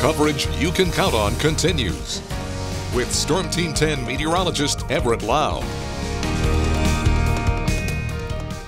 Coverage you can count on continues. With Storm Team 10 meteorologist Everett Lau.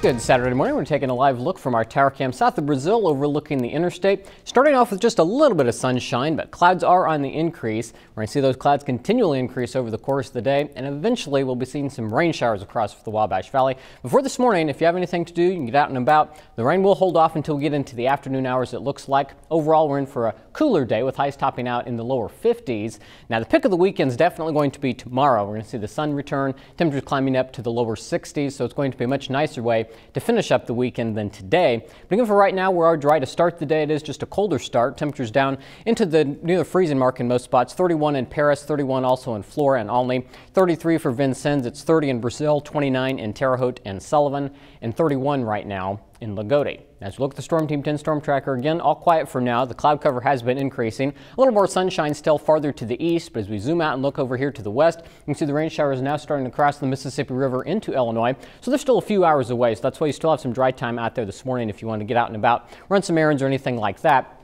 Good Saturday morning. We're taking a live look from our tower cam south of Brazil overlooking the interstate. Starting off with just a little bit of sunshine, but clouds are on the increase. We're going to see those clouds continually increase over the course of the day, and eventually we'll be seeing some rain showers across the Wabash Valley. Before this morning, if you have anything to do, you can get out and about. The rain will hold off until we get into the afternoon hours, it looks like. Overall, we're in for a cooler day with highs topping out in the lower 50s. Now, the pick of the weekend is definitely going to be tomorrow. We're going to see the sun return, temperatures climbing up to the lower 60s, so it's going to be a much nicer way to finish up the weekend than today. But again, for right now, we are dry to start the day. It is just a colder start. Temperatures down into the near the freezing mark in most spots. 31 in Paris, 31 also in Flora and Olney, 33 for Vincennes. It's 30 in Brazil, 29 in Terre Haute and Sullivan, and 31 right now in Loogootee. As we look at the Storm Team 10 Storm Tracker again, all quiet for now. The cloud cover has been increasing. A little more sunshine still farther to the east, but as we zoom out and look over here to the west, you can see the rain showers now starting to cross the Mississippi River into Illinois. So they're still a few hours away, so that's why you still have some dry time out there this morning if you want to get out and about, run some errands or anything like that.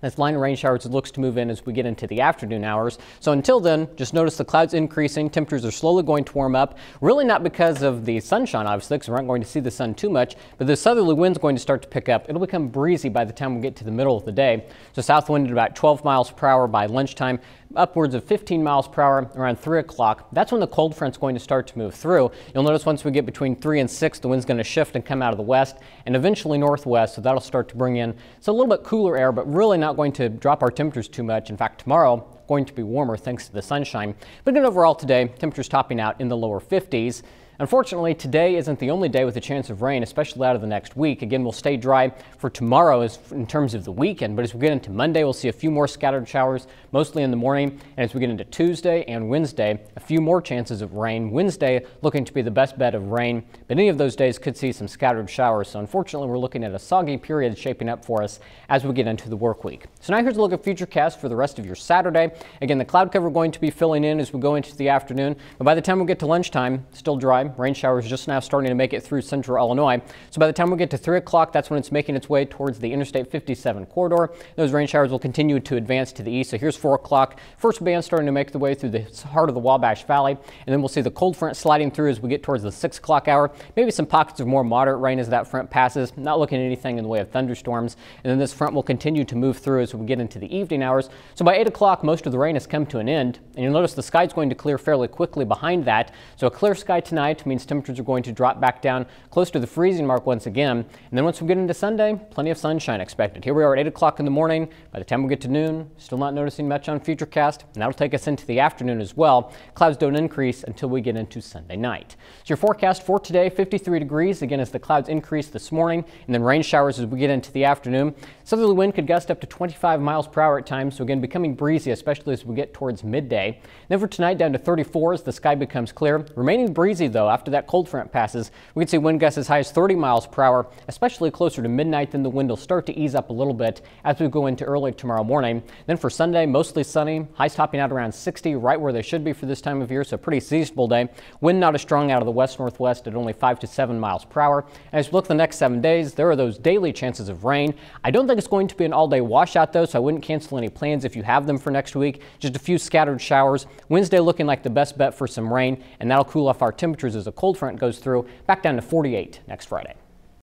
This line of rain showers looks to move in as we get into the afternoon hours. So until then, just notice the clouds increasing. Temperatures are slowly going to warm up. Really not because of the sunshine, obviously, because we aren't going to see the sun too much, but the southerly wind's going to start to pick up. It'll become breezy by the time we get to the middle of the day. So south wind at about 12 miles per hour by lunchtime upwards of 15 miles per hour around 3 o'clock. That's when the cold front's going to start to move through. You'll notice once we get between 3 and 6, the wind's going to shift and come out of the west and eventually northwest, so that'll start to bring in so a little bit cooler air, but really not going to drop our temperatures too much. In fact, tomorrow, going to be warmer thanks to the sunshine. But again, overall today, temperatures topping out in the lower 50s. Unfortunately, today isn't the only day with a chance of rain, especially out of the next week. Again, we'll stay dry for tomorrow as in terms of the weekend, but as we get into Monday, we'll see a few more scattered showers, mostly in the morning. And as we get into Tuesday and Wednesday, a few more chances of rain. Wednesday looking to be the best bet of rain, but any of those days could see some scattered showers. So unfortunately, we're looking at a soggy period shaping up for us as we get into the work week. So now here's a look at futurecast for the rest of your Saturday. Again, the cloud cover going to be filling in as we go into the afternoon, but by the time we get to lunchtime, still dry. Rain showers just now starting to make it through central Illinois. So by the time we get to 3 o'clock, that's when it's making its way towards the Interstate 57 corridor. Those rain showers will continue to advance to the east. So here's 4 o'clock. First band starting to make the way through the heart of the Wabash Valley. And then we'll see the cold front sliding through as we get towards the 6 o'clock hour. Maybe some pockets of more moderate rain as that front passes. Not looking at anything in the way of thunderstorms. And then this front will continue to move through as we get into the evening hours. So by 8 o'clock, most of the rain has come to an end. And you'll notice the sky's going to clear fairly quickly behind that. So a clear sky tonight means temperatures temperatures are going to drop back down close to the freezing mark once again. And then once we get into Sunday, plenty of sunshine expected. Here we are at 8 o'clock in the morning. By the time we get to noon, still not noticing much on Futurecast, and that'll take us into the afternoon as well. Clouds don't increase until we get into Sunday night. So your forecast for today, 53 degrees, again as the clouds increase this morning, and then rain showers as we get into the afternoon. Southerly wind could gust up to 25 miles per hour at times, so again becoming breezy, especially as we get towards midday. Then for tonight, down to 34 as the sky becomes clear. Remaining breezy though after that cold front passes. We can see wind gusts as high as 30 miles per hour, especially closer to midnight. Then the wind will start to ease up a little bit as we go into early tomorrow morning. Then for Sunday, mostly sunny, highs topping out around 60, right where they should be for this time of year. So pretty seasonable day. Wind not as strong out of the west northwest at only 5 to 7 miles per hour. And as we look the next seven days, there are those daily chances of rain. I don't think it's going to be an all day washout though, so I wouldn't cancel any plans if you have them for next week. Just a few scattered showers. Wednesday looking like the best bet for some rain, and that'll cool off our temperatures as a cold front goes through back down to 48 next Friday.